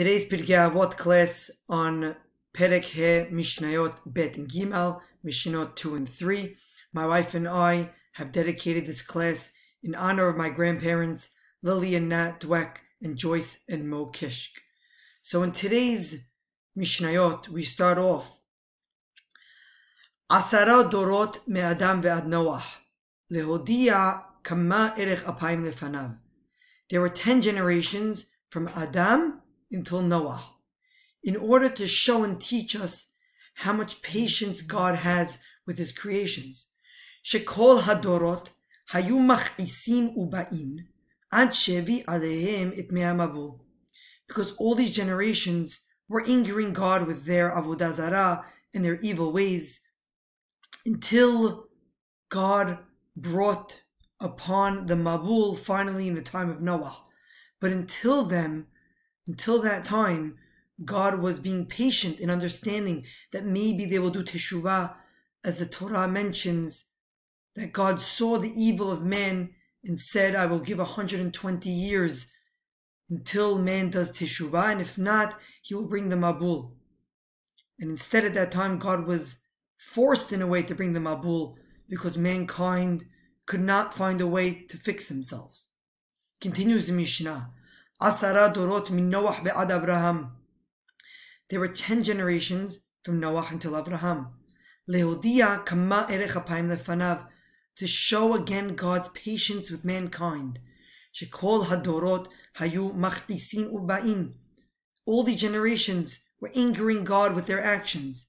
Today's Pirkei Avot class on Perek He Mishnayot Bet and Gimel, Mishnayot 2 and 3. My wife and I have dedicated this class in honor of my grandparents, Lily and Nat Dweck, and Joyce and Mo Kishk. So in today's Mishnayot, we start off Asara Dorot Me'adam Ve'ad Noah Lehodia Kama Erech Apayim Lefanav. There were ten generations from Adam until Noah, in order to show and teach us how much patience God has with his creations. Shekol hadorot hayu machisim ubain ad shevi alehem et me'amabu. Because all these generations were angering God with their avodah zarah and their evil ways, until God brought upon the Mabul finally in the time of Noah. But until then, until that time, God was being patient in understanding that maybe they will do teshuvah, as the Torah mentions, that God saw the evil of man and said, I will give 120 years until man does teshuvah, and if not, he will bring the mabul. And instead at that time, God was forced in a way to bring the mabul because mankind could not find a way to fix themselves. Continues the Mishnah. Asara dorot min Noach be'ad Abraham. There were ten generations from Noah until Abraham. Lehodia kama erech lefanav. To show again God's patience with mankind. Shekol hadorot hayu machtisin ubain. All the generations were angering God with their actions.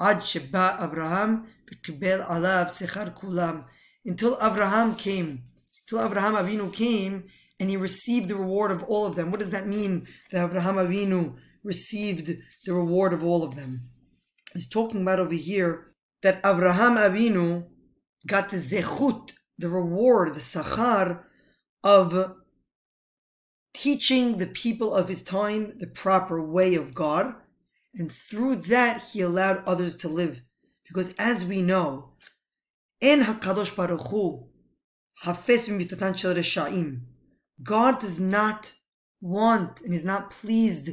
Ad sheba Abraham v'kibel alav sechar kulam. Until Abraham came. Until Abraham Avinu came and he received the reward of all of them. What does that mean that Abraham Avinu received the reward of all of them? He's talking about over here that Abraham Avinu got the zechut, the reward, the sachar of teaching the people of his time the proper way of God, and through that he allowed others to live. Because as we know, in Hakadosh Baruch Hu, hafes b'mitatan shel reshaim, God does not want and is not pleased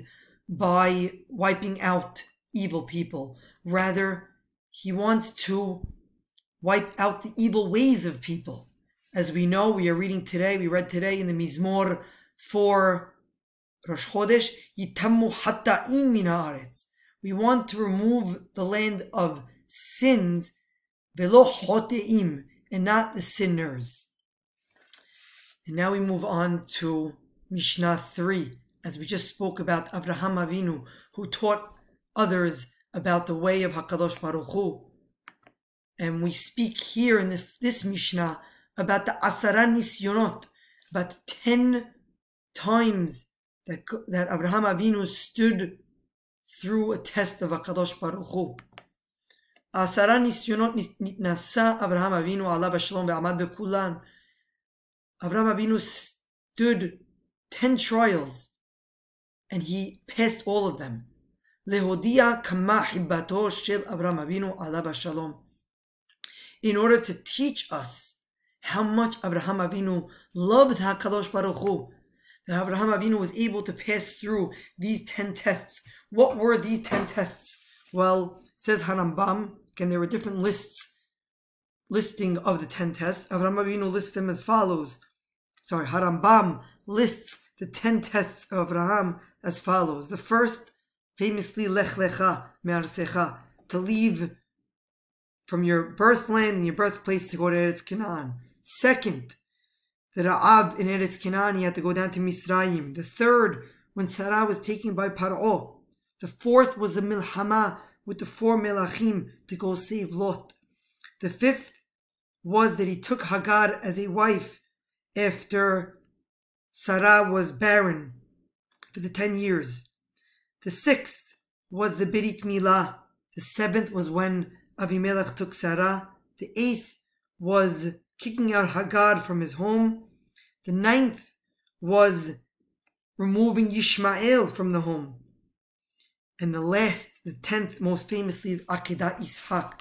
by wiping out evil people. Rather, he wants to wipe out the evil ways of people. As we know, we are reading today, we read today in the Mizmor for Rosh Chodesh, Yitammu Hatta'in min. We want to remove the land of sins, velo hoteim, and not the sinners. And now we move on to Mishnah 3, as we just spoke about Avraham Avinu, who taught others about the way of HaKadosh Baruch Hu. And we speak here in this, this Mishnah about the Asara Nisyonot, about 10 times that, that Avraham Avinu stood through a test of HaKadosh Baruch Hu. Asara Nisyonot nitnasa Avraham Avinu alav shalom ve'amad bekulan. Avraham Avinu stood ten trials and he passed all of them. Lehodia kama hibbato shel Avraham Avinu shalom. In order to teach us how much Avraham Avinu loved HaKadosh Baruch Hu, that Avraham Avinu was able to pass through these ten tests. What were these ten tests? Well, says Harambam, and there were different lists, listing of the ten tests. Avraham Avinu lists them as follows sorry, Harambam lists the ten tests of Abraham as follows. The first, famously, Lech Lecha Me'arsecha, to leave from your birthland and your birthplace to go to Eretz Canaan. Second, the Ra'ab in Eretz Canaan, he had to go down to Misraim. The third, when Sarah was taken by Paro. The fourth was the Milhama with the four Melachim to go save Lot. The fifth was that he took Hagar as a wife after Sarah was barren for the 10 years. The sixth was the Berit Milah. The seventh was when Avimelech took Sarah. The eighth was kicking out Hagar from his home. The ninth was removing Yishmael from the home. And the last, the tenth, most famously, is Akedah Ishaq.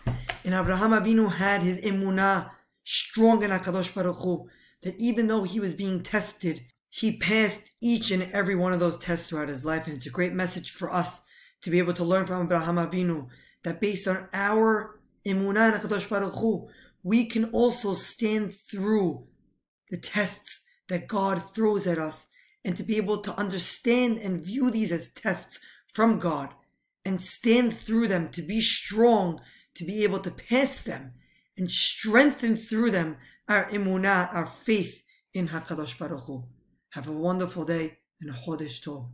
And Abraham Avinu had his emunah strong in HaKadosh Baruch Hu that even though he was being tested he passed each and every one of those tests throughout his life. And it's a great message for us to be able to learn from Abraham Avinu that based on our imunah and Baruch Hu, we can also stand through the tests that God throws at us and to be able to understand and view these as tests from God and stand through them to be strong, to be able to pass them and strengthen through them our imunah, our faith in HaKadosh Baruch Hu. Have a wonderful day and a Chodesh Tov.